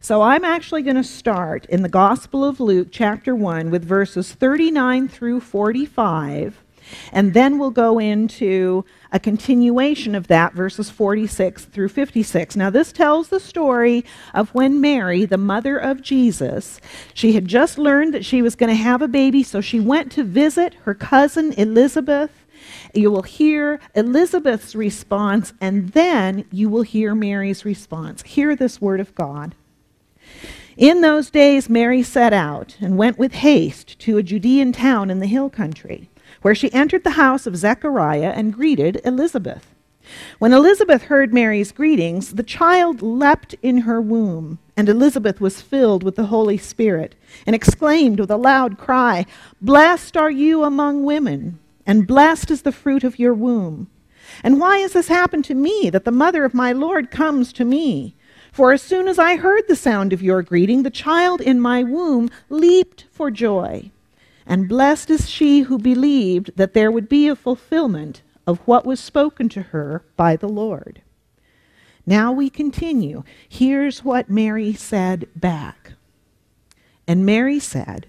So I'm actually going to start in the Gospel of Luke, chapter 1, with verses 39 through 45. And then we'll go into a continuation of that, verses 46 through 56. Now, this tells the story of when Mary, the mother of Jesus, she had just learned that she was going to have a baby, so she went to visit her cousin Elizabeth. You will hear Elizabeth's response, and then you will hear Mary's response. Hear this word of God. In those days, Mary set out and went with haste to a Judean town in the hill country where she entered the house of Zechariah and greeted Elizabeth. When Elizabeth heard Mary's greetings, the child leapt in her womb, and Elizabeth was filled with the Holy Spirit, and exclaimed with a loud cry, Blessed are you among women, and blessed is the fruit of your womb. And why has this happened to me, that the mother of my Lord comes to me? For as soon as I heard the sound of your greeting, the child in my womb leaped for joy. And blessed is she who believed that there would be a fulfillment of what was spoken to her by the Lord. Now we continue. Here's what Mary said back. And Mary said,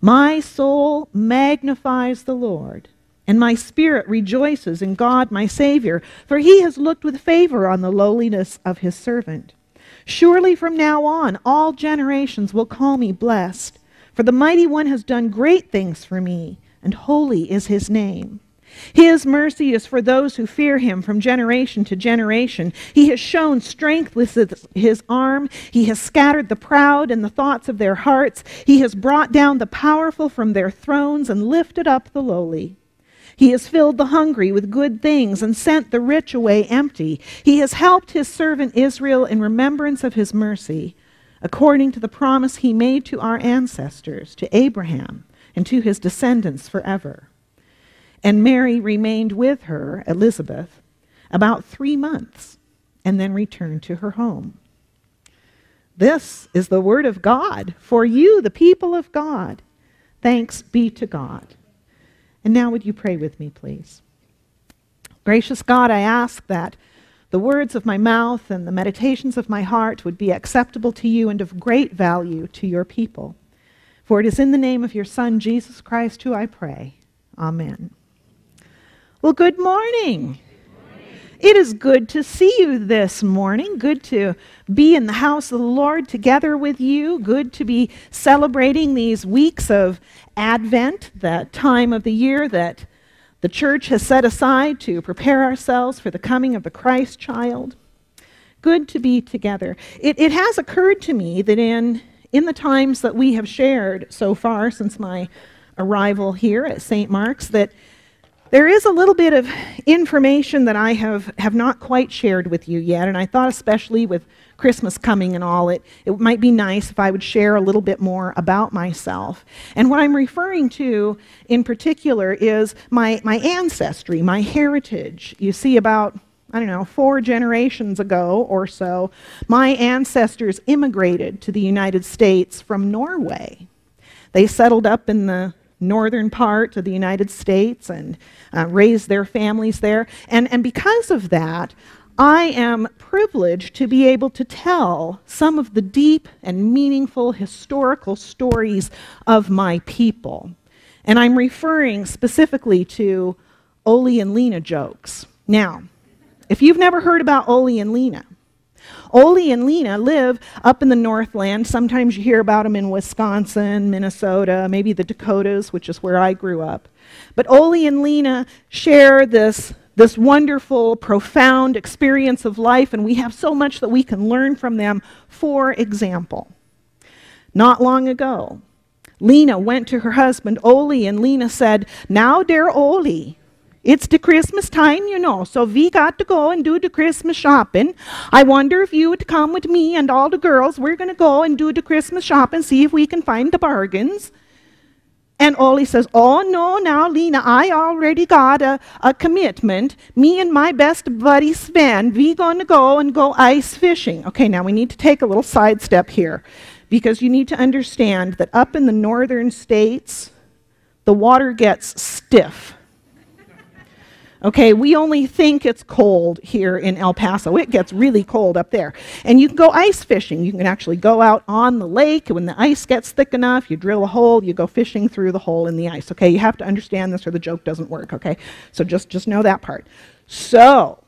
My soul magnifies the Lord, and my spirit rejoices in God my Savior, for he has looked with favor on the lowliness of his servant. Surely from now on all generations will call me blessed. For the mighty one has done great things for me, and holy is his name. His mercy is for those who fear him from generation to generation. He has shown strength with his arm. He has scattered the proud in the thoughts of their hearts. He has brought down the powerful from their thrones and lifted up the lowly. He has filled the hungry with good things and sent the rich away empty. He has helped his servant Israel in remembrance of his mercy according to the promise he made to our ancestors, to Abraham, and to his descendants forever. And Mary remained with her, Elizabeth, about three months, and then returned to her home. This is the word of God for you, the people of God. Thanks be to God. And now, would you pray with me, please? Gracious God, I ask that the words of my mouth and the meditations of my heart would be acceptable to you and of great value to your people. For it is in the name of your Son, Jesus Christ, who I pray. Amen. Well, good morning. It is good to see you this morning. Good to be in the house of the Lord together with you. Good to be celebrating these weeks of Advent, that time of the year that the church has set aside to prepare ourselves for the coming of the Christ child. Good to be together. It, it has occurred to me that in, in the times that we have shared so far since my arrival here at St. Mark's, that there is a little bit of information that I have, have not quite shared with you yet, and I thought, especially with Christmas coming and all, it, it might be nice if I would share a little bit more about myself. And what I'm referring to in particular is my, my ancestry, my heritage. You see, about I don't know, four generations ago or so, my ancestors immigrated to the United States from Norway. They settled up in the northern part of the United States and uh, raised their families there. And, and because of that, I am privileged to be able to tell some of the deep and meaningful historical stories of my people. And I'm referring specifically to Ole and Lena jokes. Now, if you've never heard about Ole and Lena, Ole and Lena live up in the Northland. Sometimes you hear about them in Wisconsin, Minnesota, maybe the Dakotas, which is where I grew up. But Ole and Lena share this this wonderful, profound experience of life, and we have so much that we can learn from them. For example, not long ago, Lena went to her husband, Ole, and Lena said, Now, dear Ole, it's the Christmas time, you know, so we got to go and do the Christmas shopping. I wonder if you would come with me and all the girls. We're going to go and do the Christmas shopping, see if we can find the bargains. And Ole says, Oh, no, now, Lena, I already got a, a commitment. Me and my best buddy Sven, we going to go and go ice fishing. Okay, now we need to take a little sidestep here because you need to understand that up in the northern states, the water gets stiff. Okay, we only think it's cold here in El Paso. It gets really cold up there. And you can go ice fishing. You can actually go out on the lake when the ice gets thick enough. You drill a hole, you go fishing through the hole in the ice. Okay, you have to understand this or the joke doesn't work. Okay, so just, just know that part. So,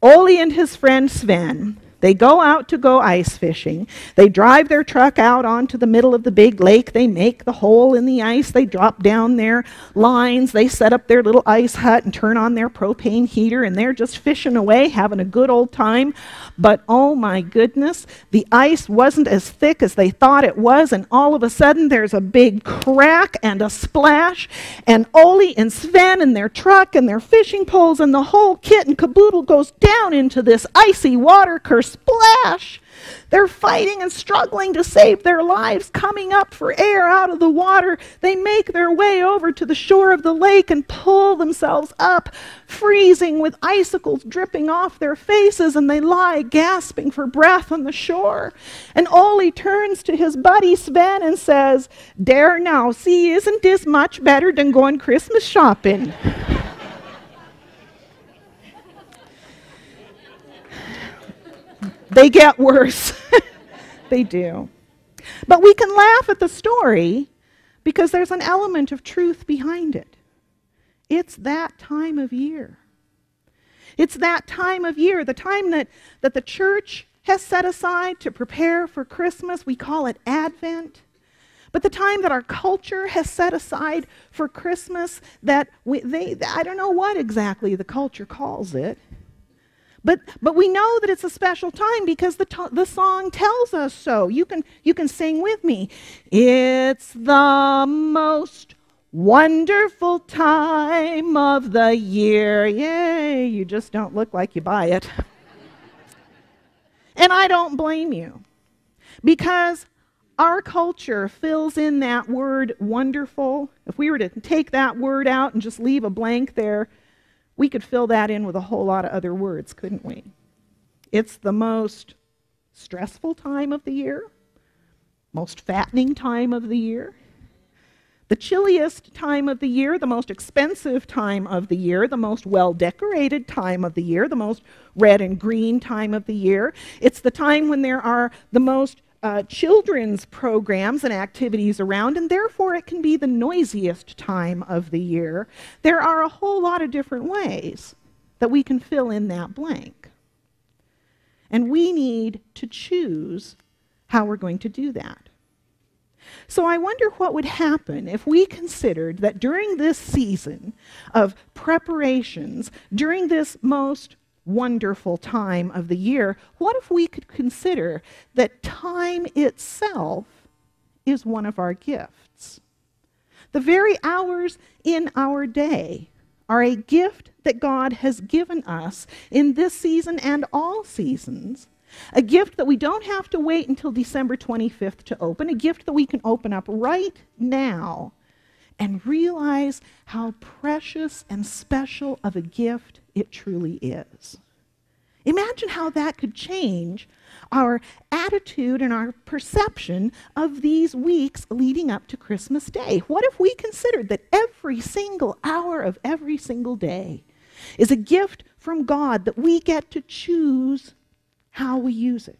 Ole and his friend Sven they go out to go ice fishing. They drive their truck out onto the middle of the big lake. They make the hole in the ice. They drop down their lines. They set up their little ice hut and turn on their propane heater, and they're just fishing away, having a good old time. But oh my goodness, the ice wasn't as thick as they thought it was, and all of a sudden there's a big crack and a splash, and Ole and Sven and their truck and their fishing poles and the whole kit and caboodle goes down into this icy water curse splash. They're fighting and struggling to save their lives, coming up for air out of the water. They make their way over to the shore of the lake and pull themselves up, freezing with icicles dripping off their faces, and they lie gasping for breath on the shore. And Ole turns to his buddy Sven and says, Dare now, see, isn't this much better than going Christmas shopping? They get worse. they do. But we can laugh at the story because there's an element of truth behind it. It's that time of year. It's that time of year, the time that, that the church has set aside to prepare for Christmas. We call it Advent. But the time that our culture has set aside for Christmas, that we, they, I don't know what exactly the culture calls it. But, but we know that it's a special time because the, the song tells us so. You can, you can sing with me. It's the most wonderful time of the year. Yay, you just don't look like you buy it. and I don't blame you because our culture fills in that word wonderful. If we were to take that word out and just leave a blank there, we could fill that in with a whole lot of other words, couldn't we? It's the most stressful time of the year, most fattening time of the year, the chilliest time of the year, the most expensive time of the year, the most well decorated time of the year, the most red and green time of the year. It's the time when there are the most uh, children's programs and activities around, and therefore it can be the noisiest time of the year. There are a whole lot of different ways that we can fill in that blank. And we need to choose how we're going to do that. So I wonder what would happen if we considered that during this season of preparations, during this most wonderful time of the year, what if we could consider that time itself is one of our gifts? The very hours in our day are a gift that God has given us in this season and all seasons. A gift that we don't have to wait until December 25th to open, a gift that we can open up right now and realize how precious and special of a gift it truly is. Imagine how that could change our attitude and our perception of these weeks leading up to Christmas Day. What if we considered that every single hour of every single day is a gift from God that we get to choose how we use it?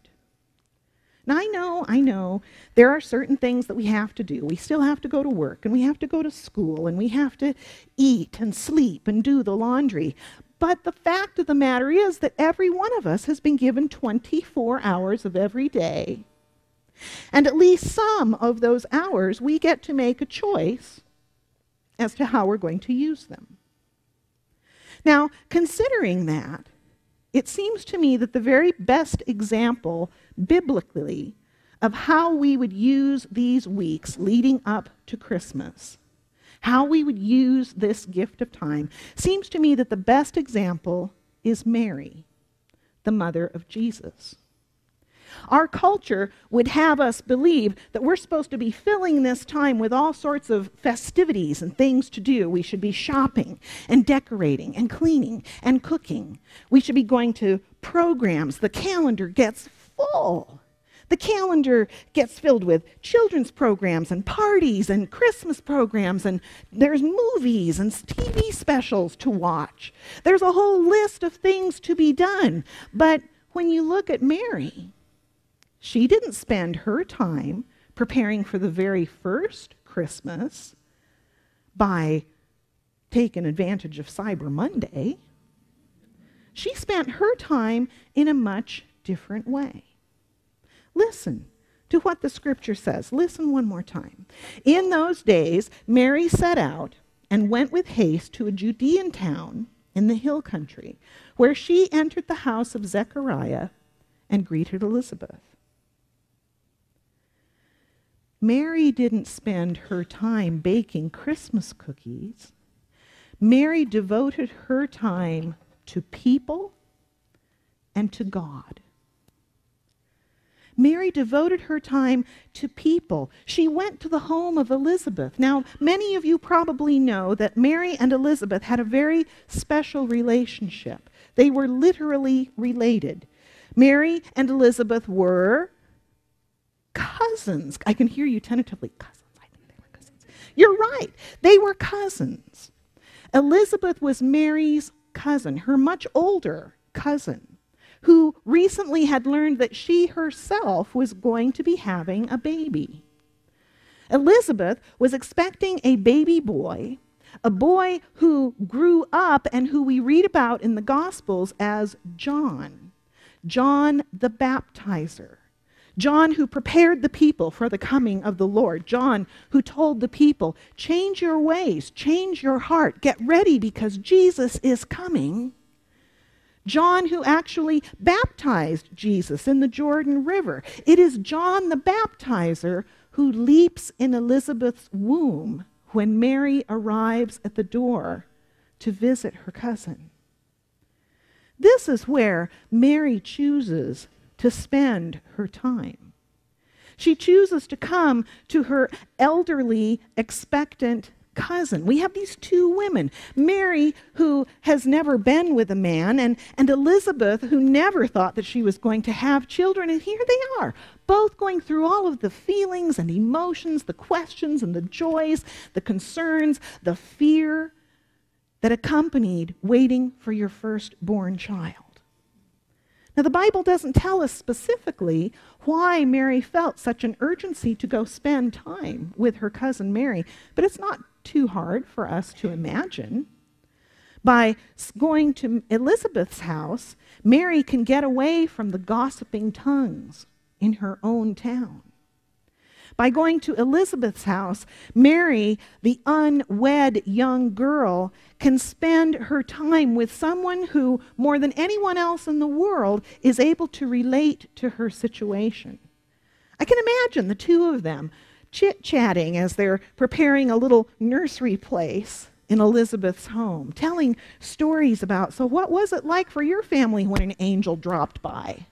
Now, I know, I know, there are certain things that we have to do. We still have to go to work, and we have to go to school, and we have to eat and sleep and do the laundry. But the fact of the matter is that every one of us has been given 24 hours of every day. And at least some of those hours, we get to make a choice as to how we're going to use them. Now, considering that, it seems to me that the very best example biblically of how we would use these weeks leading up to Christmas how we would use this gift of time, seems to me that the best example is Mary, the mother of Jesus. Our culture would have us believe that we're supposed to be filling this time with all sorts of festivities and things to do. We should be shopping and decorating and cleaning and cooking. We should be going to programs. The calendar gets full. The calendar gets filled with children's programs and parties and Christmas programs, and there's movies and TV specials to watch. There's a whole list of things to be done. But when you look at Mary, she didn't spend her time preparing for the very first Christmas by taking advantage of Cyber Monday. She spent her time in a much different way. Listen to what the scripture says. Listen one more time. In those days, Mary set out and went with haste to a Judean town in the hill country, where she entered the house of Zechariah and greeted Elizabeth. Mary didn't spend her time baking Christmas cookies. Mary devoted her time to people and to God. Mary devoted her time to people. She went to the home of Elizabeth. Now, many of you probably know that Mary and Elizabeth had a very special relationship. They were literally related. Mary and Elizabeth were cousins. I can hear you tentatively. Cousins. I think they were cousins. You're right. They were cousins. Elizabeth was Mary's cousin, her much older cousin who recently had learned that she herself was going to be having a baby. Elizabeth was expecting a baby boy, a boy who grew up and who we read about in the Gospels as John, John the Baptizer. John, who prepared the people for the coming of the Lord. John, who told the people, change your ways, change your heart, get ready because Jesus is coming. John, who actually baptized Jesus in the Jordan River. It is John the baptizer who leaps in Elizabeth's womb when Mary arrives at the door to visit her cousin. This is where Mary chooses to spend her time. She chooses to come to her elderly, expectant cousin. We have these two women Mary, who has never been with a man, and, and Elizabeth, who never thought that she was going to have children. And here they are, both going through all of the feelings and emotions, the questions and the joys, the concerns, the fear that accompanied waiting for your firstborn child. Now, the Bible doesn't tell us specifically why Mary felt such an urgency to go spend time with her cousin Mary, but it's not too hard for us to imagine. By going to Elizabeth's house, Mary can get away from the gossiping tongues in her own town. By going to Elizabeth's house, Mary, the unwed young girl, can spend her time with someone who, more than anyone else in the world, is able to relate to her situation. I can imagine the two of them chit chatting as they're preparing a little nursery place in Elizabeth's home, telling stories about, so what was it like for your family when an angel dropped by?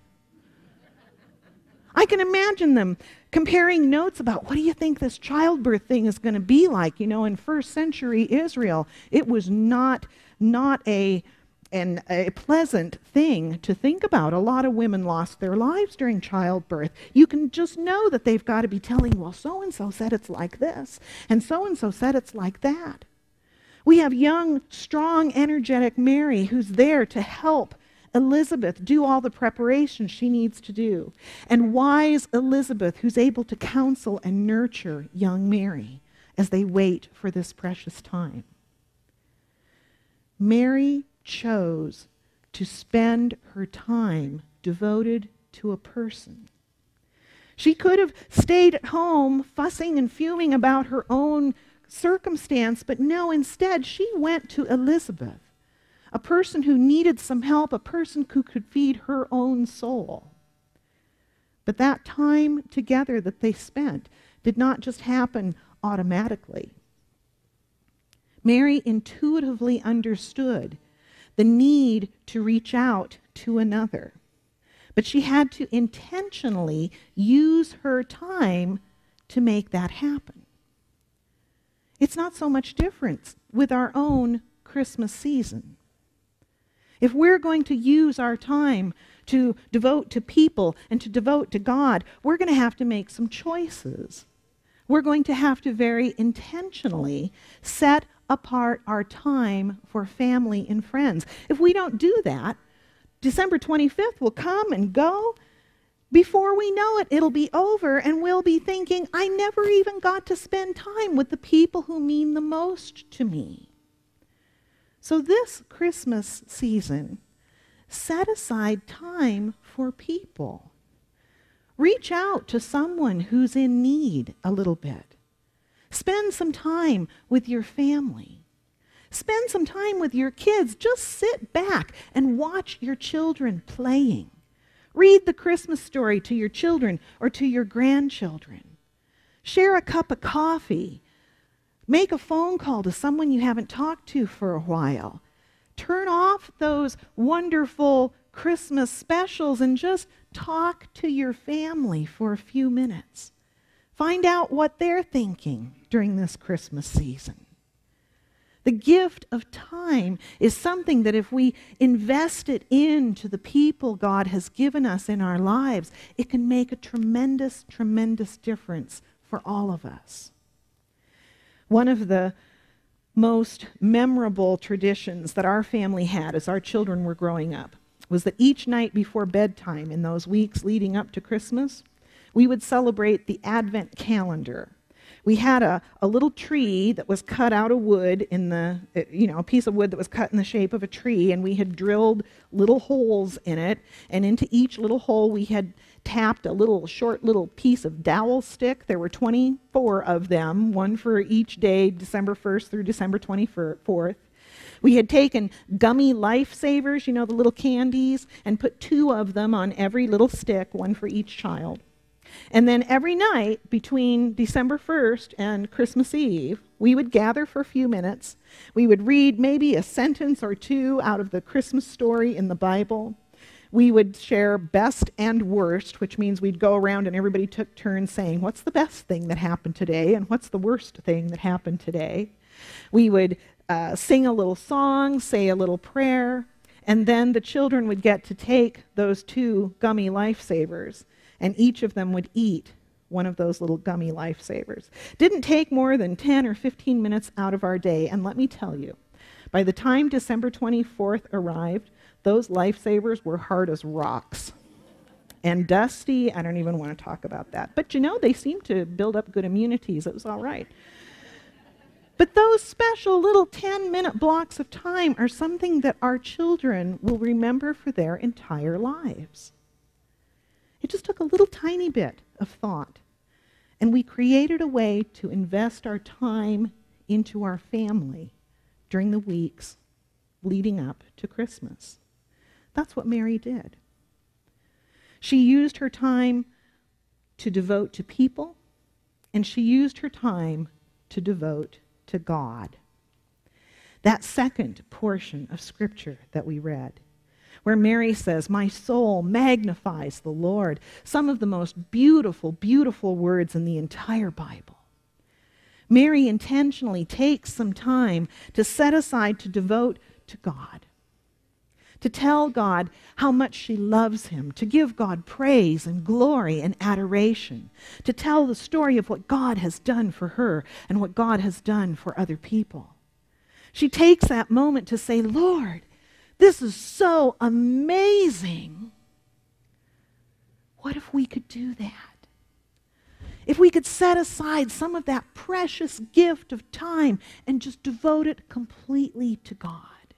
I can imagine them comparing notes about what do you think this childbirth thing is going to be like? You know, in first century Israel, it was not, not a and a pleasant thing to think about. A lot of women lost their lives during childbirth. You can just know that they've got to be telling, well, so and so said it's like this, and so and so said it's like that. We have young, strong, energetic Mary who's there to help Elizabeth do all the preparation she needs to do, and wise Elizabeth who's able to counsel and nurture young Mary as they wait for this precious time. Mary chose to spend her time devoted to a person. She could have stayed at home fussing and fuming about her own circumstance, but no, instead, she went to Elizabeth, a person who needed some help, a person who could feed her own soul. But that time together that they spent did not just happen automatically. Mary intuitively understood the need to reach out to another. But she had to intentionally use her time to make that happen. It's not so much different with our own Christmas season. If we're going to use our time to devote to people and to devote to God, we're going to have to make some choices. We're going to have to very intentionally set apart our time for family and friends. If we don't do that, December 25th will come and go. Before we know it, it'll be over, and we'll be thinking, I never even got to spend time with the people who mean the most to me. So, this Christmas season, set aside time for people. Reach out to someone who's in need a little bit. Spend some time with your family. Spend some time with your kids. Just sit back and watch your children playing. Read the Christmas story to your children or to your grandchildren. Share a cup of coffee. Make a phone call to someone you haven't talked to for a while. Turn off those wonderful Christmas specials and just talk to your family for a few minutes. Find out what they're thinking during this Christmas season. The gift of time is something that if we invest it into the people God has given us in our lives, it can make a tremendous, tremendous difference for all of us. One of the most memorable traditions that our family had as our children were growing up was that each night before bedtime in those weeks leading up to Christmas, we would celebrate the Advent calendar we had a, a little tree that was cut out of wood in the, uh, you know, a piece of wood that was cut in the shape of a tree, and we had drilled little holes in it, and into each little hole we had tapped a little short little piece of dowel stick. There were 24 of them, one for each day, December 1st through December 24th. We had taken gummy lifesavers, you know, the little candies, and put two of them on every little stick, one for each child. And then every night between December 1st and Christmas Eve, we would gather for a few minutes. We would read maybe a sentence or two out of the Christmas story in the Bible. We would share best and worst, which means we'd go around and everybody took turns saying, What's the best thing that happened today? And what's the worst thing that happened today? We would uh, sing a little song, say a little prayer, and then the children would get to take those two gummy lifesavers and each of them would eat one of those little gummy lifesavers. Didn't take more than 10 or 15 minutes out of our day, and let me tell you, by the time December 24th arrived, those lifesavers were hard as rocks. And dusty, I don't even want to talk about that. But you know, they seemed to build up good immunities. It was all right. But those special little 10 minute blocks of time are something that our children will remember for their entire lives. It just took a little tiny bit of thought. And we created a way to invest our time into our family during the weeks leading up to Christmas. That's what Mary did. She used her time to devote to people, and she used her time to devote to God. That second portion of Scripture that we read where Mary says, My soul magnifies the Lord. Some of the most beautiful, beautiful words in the entire Bible. Mary intentionally takes some time to set aside to devote to God, to tell God how much she loves him, to give God praise and glory and adoration, to tell the story of what God has done for her and what God has done for other people. She takes that moment to say, Lord, this is so amazing. What if we could do that? If we could set aside some of that precious gift of time and just devote it completely to God.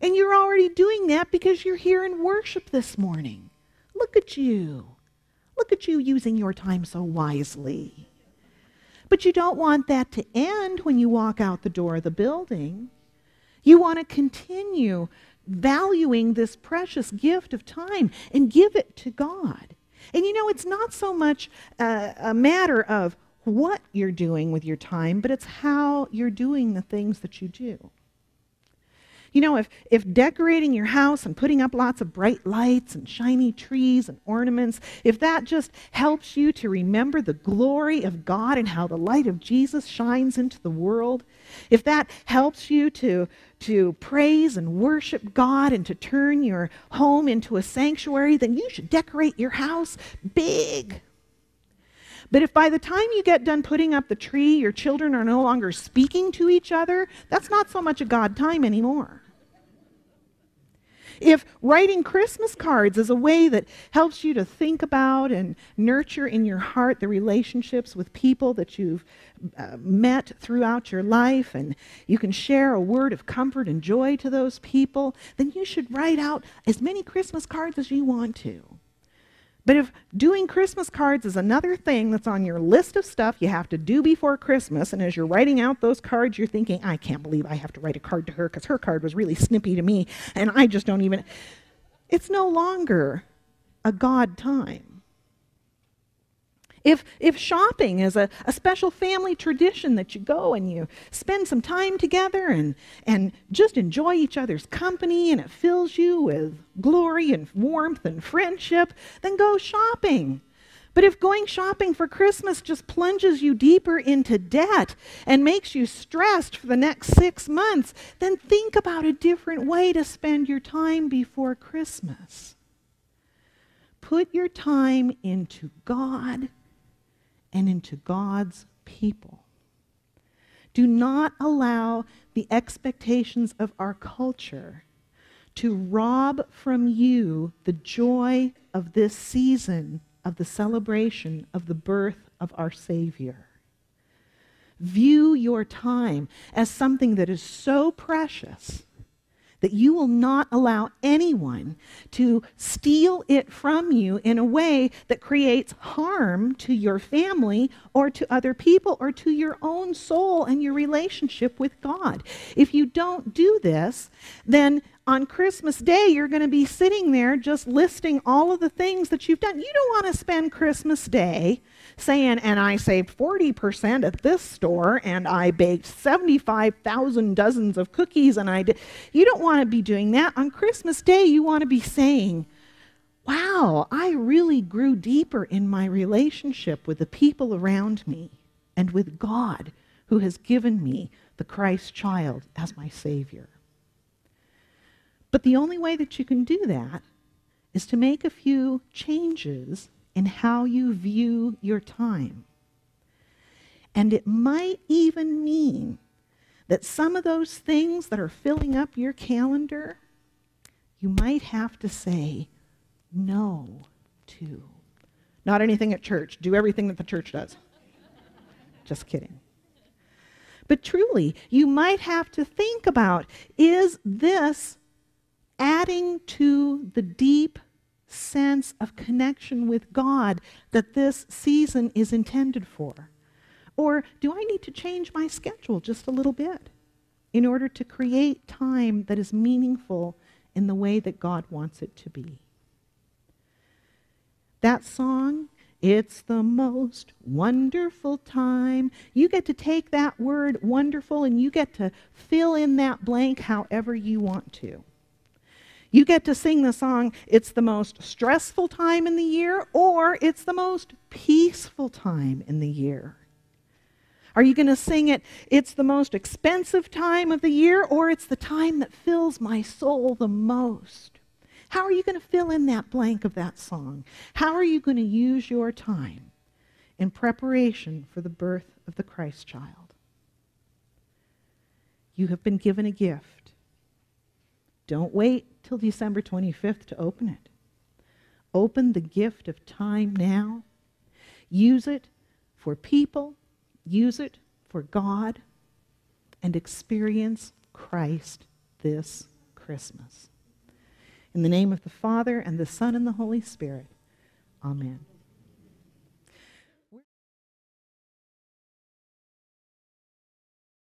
And you're already doing that because you're here in worship this morning. Look at you. Look at you using your time so wisely. But you don't want that to end when you walk out the door of the building. You want to continue valuing this precious gift of time and give it to God. And you know, it's not so much a, a matter of what you're doing with your time, but it's how you're doing the things that you do. You know, if, if decorating your house and putting up lots of bright lights and shiny trees and ornaments, if that just helps you to remember the glory of God and how the light of Jesus shines into the world, if that helps you to, to praise and worship God and to turn your home into a sanctuary, then you should decorate your house big. But if by the time you get done putting up the tree, your children are no longer speaking to each other, that's not so much a God time anymore. If writing Christmas cards is a way that helps you to think about and nurture in your heart the relationships with people that you've uh, met throughout your life, and you can share a word of comfort and joy to those people, then you should write out as many Christmas cards as you want to. But if doing Christmas cards is another thing that's on your list of stuff you have to do before Christmas, and as you're writing out those cards, you're thinking, I can't believe I have to write a card to her because her card was really snippy to me, and I just don't even. It's no longer a God time. If, if shopping is a, a special family tradition that you go and you spend some time together and, and just enjoy each other's company and it fills you with glory and warmth and friendship, then go shopping. But if going shopping for Christmas just plunges you deeper into debt and makes you stressed for the next six months, then think about a different way to spend your time before Christmas. Put your time into God and into God's people. Do not allow the expectations of our culture to rob from you the joy of this season of the celebration of the birth of our Savior. View your time as something that is so precious that you will not allow anyone to steal it from you in a way that creates harm to your family or to other people or to your own soul and your relationship with God. If you don't do this, then on Christmas Day, you're going to be sitting there just listing all of the things that you've done. You don't want to spend Christmas Day saying, and I saved 40% at this store, and I baked 75,000 dozens of cookies, and I did. You don't want to be doing that. On Christmas Day, you want to be saying, wow, I really grew deeper in my relationship with the people around me and with God who has given me the Christ child as my Savior. But the only way that you can do that is to make a few changes in how you view your time. And it might even mean that some of those things that are filling up your calendar, you might have to say no to. Not anything at church. Do everything that the church does. Just kidding. But truly, you might have to think about is this adding to the deep sense of connection with God that this season is intended for? Or do I need to change my schedule just a little bit in order to create time that is meaningful in the way that God wants it to be? That song, it's the most wonderful time. You get to take that word wonderful and you get to fill in that blank however you want to. You get to sing the song, it's the most stressful time in the year, or it's the most peaceful time in the year. Are you going to sing it, it's the most expensive time of the year, or it's the time that fills my soul the most? How are you going to fill in that blank of that song? How are you going to use your time in preparation for the birth of the Christ child? You have been given a gift. Don't wait till December 25th to open it. Open the gift of time now. Use it for people, use it for God, and experience Christ this Christmas. In the name of the Father, and the Son, and the Holy Spirit, amen.